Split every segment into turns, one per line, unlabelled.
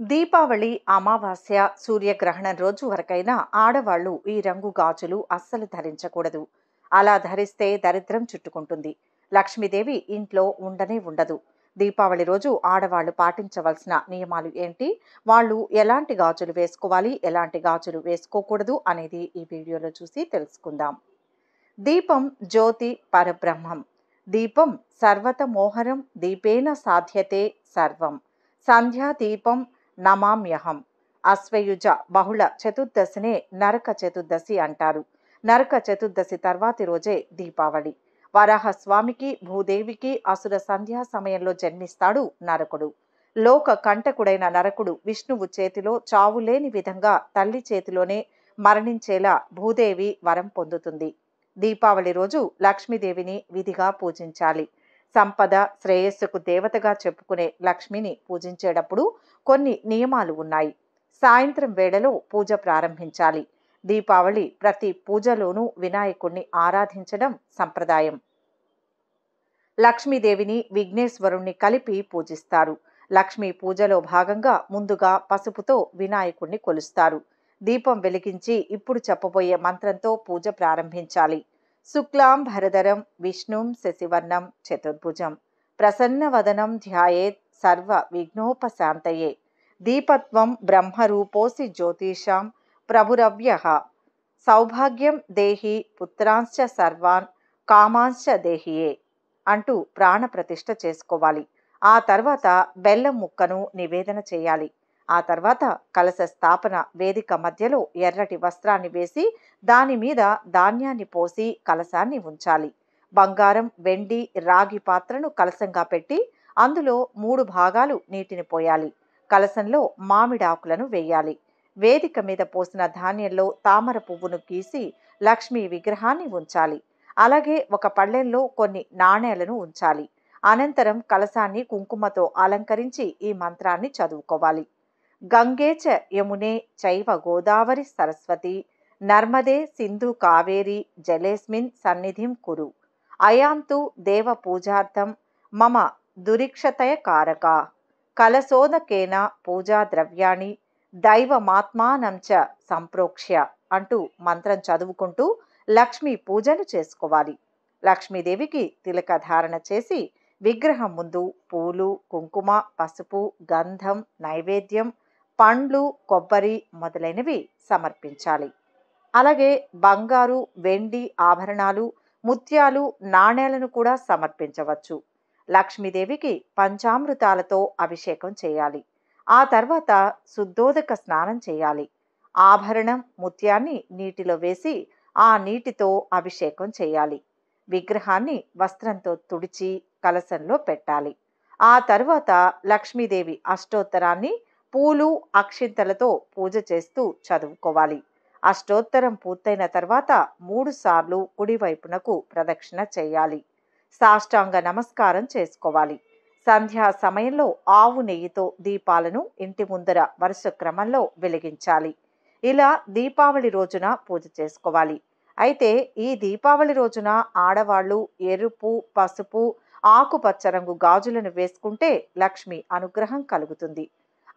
దీపావళి అమావాస్య సూర్యగ్రహణం రోజు వరకైనా ఆడవాళ్ళు ఈ రంగు గాజులు అస్సలు ధరించకూడదు. అలా ధరిస్తే దరిద్రం చుట్టుకుంటుంది. లక్ష్మీదేవి ఇంట్లో ఉండనే ఉండదు. దీపావళి రోజు ఆడవాళ్ళు పాటించవలసిన నియమాలు ఏంటి? వాళ్ళు ఎలాంటి గాజులు వేసుకోవాలి? ఎలాంటి గాజులు వేసుకోకూడదు? అనేది ఈ వీడియోలో చూసి తెలుసుకుందాం. దీపం జ్యోతి పరబ్రహ్మం. దీపం సర్వత మోహరం దీపేన సాధ్యతే సర్వం. సంధ్యా దీపం నమామ్యహం. అశ్వయుజ బహుళ చతుర్దశినే నరక చతుర్దశి అంటారు. నరక చతుర్దశి తర్వాతి రోజే దీపావళి. వరాహస్వామికి భూదేవికి అసుర సంధ్యా సమయంలో జన్మిస్తాడు నరకుడు. లోక కంటకుడైన నరకుడు విష్ణువు చేతిలో చావులేని విధంగా తల్లి చేతిలోనే మరణించేలా భూదేవి వరం పొందుతుంది. దీపావళి రోజు లక్ష్మీదేవిని విధిగా పూజించాలి. సంపద శ్రేయస్సుకు దేవతగా చెప్పుకునే లక్ష్మిని పూజించేటప్పుడు కొన్ని నియమాలు ఉన్నాయి. సాయంత్రం వేళలో పూజ ప్రారంభించాలి. దీపావళి ప్రతి పూజలోనూ వినాయకుణ్ణి ఆరాధించడం సంప్రదాయం. లక్ష్మీదేవిని విఘ్నేశ్వరుణ్ణి కలిపి పూజిస్తారు. లక్ష్మీ పూజలో భాగంగా ముందుగా పసుపుతో వినాయకుణ్ణి కొలుస్తారు. దీపం వెలిగించి ఇప్పుడు చెప్పబోయే మంత్రంతో పూజ ప్రారంభించాలి. శుక్లాం భరధరం విష్ణుం శశివర్ణం చతుర్భుజం. ప్రసన్నవదనం ధ్యాయేత్ సర్వ విఘ్నోపశాంతయే. దీపత్వం బ్రహ్మరూపోసి జ్యోతిషాం ప్రభురవ్య. సౌభాగ్యం దేహి పుత్రాంశ సర్వాన్ కామాంశ దేహియే అంటూ ప్రాణప్రతిష్ఠ చేసుకోవాలి. ఆ తర్వాత బెల్లం ముక్కను నివేదన చేయాలి. ఆ తర్వాత కలశ స్థాపన వేదిక మధ్యలో ఎర్రటి వస్త్రాన్ని వేసి దాని మీద ధాన్యాన్ని పోసి కలశాన్ని ఉంచాలి. బంగారం వెండి రాగి పాత్రను కలశంగా పెట్టి అందులో మూడు భాగాలు నీటిని పోయాలి. కలశంలో మామిడాకులను వేయాలి. వేదిక మీద పోసిన ధాన్యంలో తామర పువ్వును గీసి లక్ష్మీ విగ్రహాన్ని ఉంచాలి. అలాగే ఒక పళ్ళెంలో కొన్ని నాణేలను ఉంచాలి. అనంతరం కలశాన్ని కుంకుమతో అలంకరించి ఈ మంత్రాన్ని చదువుకోవాలి. గంగే చ యమునే చైవ గోదావరి సరస్వతి నర్మదే సింధు కావేరి జలేస్మిన్ సన్నిధిం కురు. అయాంతు దేవ పూజార్థం మమ దురిక్షతయ కారక. కలశోదకేన పూజా ద్రవ్యాణి దైవమాత్మానం చ సంప్రోక్ష్య అంటూ మంత్రం చదువుకుంటూ లక్ష్మీ పూజలు చేసుకోవాలి. లక్ష్మీదేవికి తిలక ధారణ చేసి విగ్రహం ముందు పూలు కుంకుమ పసుపు గంధం నైవేద్యం పండ్లు కొబ్బరి మొదలైనవి సమర్పించాలి. అలాగే బంగారు వెండి ఆభరణాలు ముత్యాలు నాణేలను కూడా సమర్పించవచ్చు. లక్ష్మీదేవికి పంచామృతాలతో అభిషేకం చేయాలి. ఆ తర్వాత శుద్ధోదక స్నానం చేయాలి. ఆభరణం ముత్యాన్ని నీటిలో వేసి ఆ నీటితో అభిషేకం చేయాలి. విగ్రహాన్ని వస్త్రంతో తుడిచి కలశంలో పెట్టాలి. ఆ తర్వాత లక్ష్మీదేవి అష్టోత్తరాన్ని పూలు అక్షింతలతో పూజ చేస్తూ చదువుకోవాలి. అష్టోత్తరం పూర్తయిన తర్వాత మూడు సార్లు కుడివైపునకు ప్రదక్షిణ చేయాలి. సాష్టాంగ నమస్కారం చేసుకోవాలి. సంధ్యా సమయంలో ఆవు నెయ్యితో దీపాలను ఇంటి ముందర వరుస క్రమంలో వెలిగించాలి. ఇలా దీపావళి రోజున పూజ చేసుకోవాలి. అయితే ఈ దీపావళి రోజున ఆడవాళ్ళు ఎరుపు పసుపు ఆకుపచ్చ రంగు గాజులను వేసుకుంటే లక్ష్మి అనుగ్రహం కలుగుతుంది.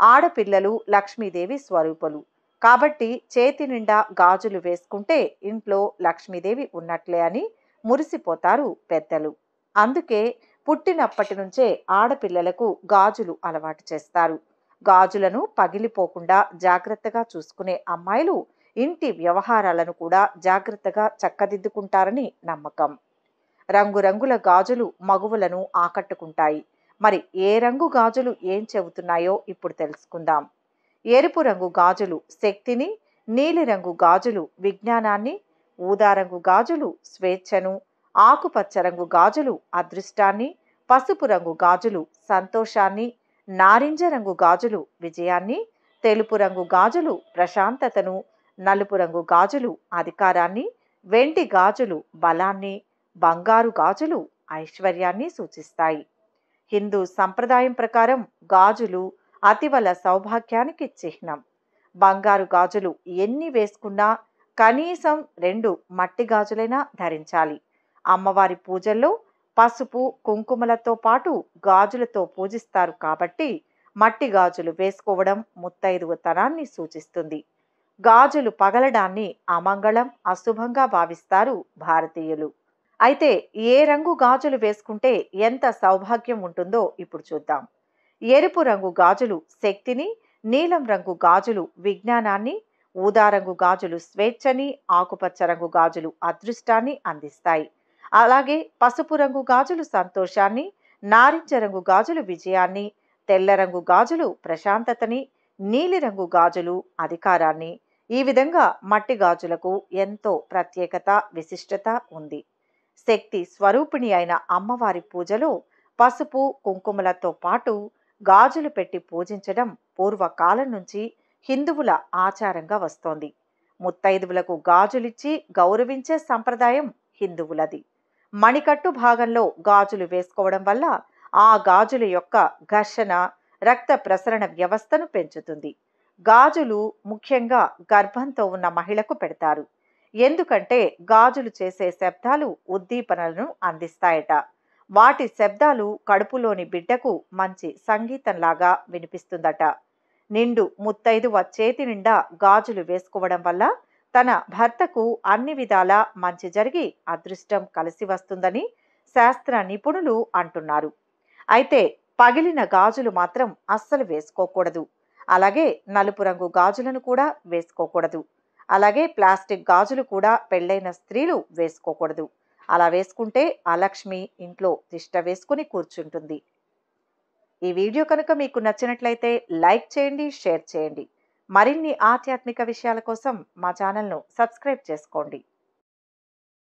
ఆడపిల్లలు లక్ష్మీదేవి స్వరూపులు. కాబట్టి చేతి నిండా గాజులు వేసుకుంటే ఇంట్లో లక్ష్మీదేవి ఉన్నట్లే అని మురిసిపోతారు పెద్దలు. అందుకే పుట్టినప్పటి నుంచే ఆడపిల్లలకు గాజులు అలవాటు చేస్తారు. గాజులను పగిలిపోకుండా జాగ్రత్తగా చూసుకునే అమ్మాయిలు ఇంటి వ్యవహారాలను కూడా జాగ్రత్తగా చక్కదిద్దుకుంటారని నమ్మకం. రంగురంగుల గాజులు మగువలను ఆకట్టుకుంటాయి. మరి ఏ రంగు గాజులు ఏం చెబుతున్నాయో ఇప్పుడు తెలుసుకుందాం. ఎరుపు రంగు గాజులు శక్తిని నీలిరంగు గాజులు విజ్ఞానాన్ని ఊదారంగు గాజులు స్వేచ్ఛను ఆకుపచ్చ రంగు గాజులు అదృష్టాన్ని పసుపు రంగు గాజులు సంతోషాన్ని నారింజ రంగు గాజులు విజయాన్ని తెలుపు రంగు గాజులు ప్రశాంతతను నలుపు రంగు గాజులు అధికారాన్ని వెండి గాజులు బలాన్ని బంగారు గాజులు ఐశ్వర్యాన్ని సూచిస్తాయి. హిందూ సంప్రదాయం ప్రకారం గాజులు అతివల సౌభాగ్యానికి చిహ్నం. బంగారు గాజులు ఎన్ని వేసుకున్నా కనీసం రెండు మట్టి గాజులైనా ధరించాలి. అమ్మవారి పూజల్లో పసుపు కుంకుమలతో పాటు గాజులతో పూజిస్తారు కాబట్టి మట్టి గాజులు వేసుకోవడం ముత్తైదువతనాన్ని సూచిస్తుంది. గాజులు పగలడాన్ని అమంగళం అశుభంగా భావిస్తారు భారతీయులు. అయితే ఏ రంగు గాజులు వేసుకుంటే ఎంత సౌభాగ్యం ఉంటుందో ఇప్పుడు చూద్దాం. ఎరుపు రంగు గాజులు శక్తిని నీలం రంగు గాజులు విజ్ఞానాన్ని ఊదారంగు గాజులు స్వేచ్ఛని ఆకుపచ్చ రంగు గాజులు అదృష్టాన్ని అందిస్తాయి. అలాగే పసుపు రంగు గాజులు సంతోషాన్ని నారింజ రంగు గాజులు విజయాన్ని తెల్ల రంగు గాజులు ప్రశాంతతని నీలిరంగు గాజులు అధికారాన్ని. ఈ విధంగా మట్టి గాజులకు ఎంతో ప్రత్యేకత విశిష్టత ఉంది. శక్తి స్వరూపిణి అయిన అమ్మవారి పూజలో పసుపు కుంకుమలతో పాటు గాజులు పెట్టి పూజించడం పూర్వకాలం నుంచి హిందువుల ఆచారంగా వస్తోంది. ముత్తైదువులకు గాజులిచ్చి గౌరవించే సంప్రదాయం హిందువులది. మణికట్టు భాగంలో గాజులు వేసుకోవడం వల్ల ఆ గాజుల యొక్క ఘర్షణ రక్త ప్రసరణ వ్యవస్థను పెంచుతుంది. గాజులు ముఖ్యంగా గర్భంతో ఉన్న మహిళకు పెడతారు. ఎందుకంటే గాజులు చేసే శబ్దాలు ఉద్దీపనలను అందిస్తాయట. వాటి శబ్దాలు కడుపులోని బిడ్డకు మంచి సంగీతంలాగా వినిపిస్తుందట. నిండు ముత్తైదువ చేతి నిండా గాజులు వేసుకోవడం వల్ల తన భర్తకు అన్ని విధాలా మంచి జరిగి అదృష్టం కలిసి వస్తుందని శాస్త్ర నిపుణులు అంటున్నారు. అయితే పగిలిన గాజులు మాత్రం అస్సలు వేసుకోకూడదు. అలాగే నలుపు రంగు గాజులను కూడా వేసుకోకూడదు. అలాగే ప్లాస్టిక్ గాజులు కూడా పెళ్ళైన స్త్రీలు వేసుకోకూడదు. అలా వేసుకుంటే ఆ లక్ష్మి ఇంట్లో తిష్ట వేసుకుని కూర్చుంటుంది. ఈ వీడియో కనుక మీకు నచ్చినట్లయితే లైక్ చేయండి షేర్ చేయండి. మరిన్ని ఆధ్యాత్మిక విషయాల కోసం మా ఛానల్ను సబ్స్క్రైబ్ చేసుకోండి.